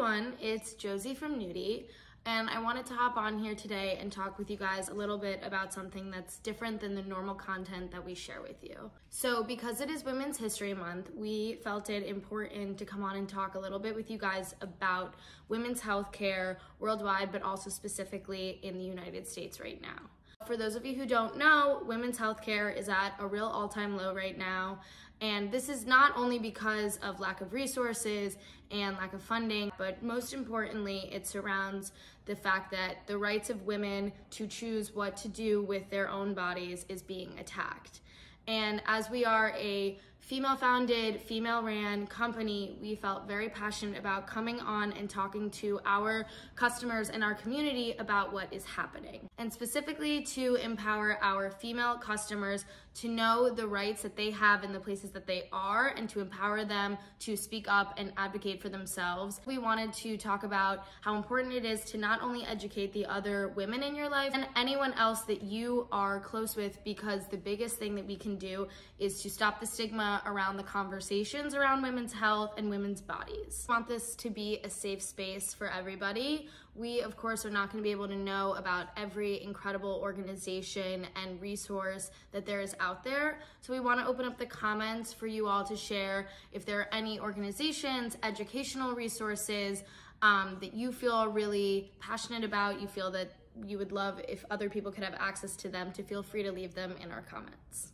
everyone, it's Josie from Nuudii, and I wanted to hop on here today and talk with you guys a little bit about something that's different than the normal content that we share with you. So, because it is Women's History Month, we felt it important to come on and talk a little bit with you guys about women's health care worldwide, but also specifically in the United States right now. For those of you who don't know, women's health care is at a real all time low right now. And this is not only because of lack of resources and lack of funding, but most importantly, it surrounds the fact that the rights of women to choose what to do with their own bodies is being attacked. And as we are a female founded, female ran company, we felt very passionate about coming on and talking to our customers and our community about what is happening. And specifically to empower our female customers to know the rights that they have in the places that they are and to empower them to speak up and advocate for themselves. We wanted to talk about how important it is to not only educate the other women in your life and anyone else that you are close with because the biggest thing that we can do is to stop the stigma around the conversations around women's health and women's bodies. Want this to be a safe space for everybody. We, of course, are not going to be able to know about every incredible organization and resource that there is out there. So we want to open up the comments for you all to share if there are any organizations, educational resources um, that you feel really passionate about, you feel that you would love if other people could have access to them, to feel free to leave them in our comments.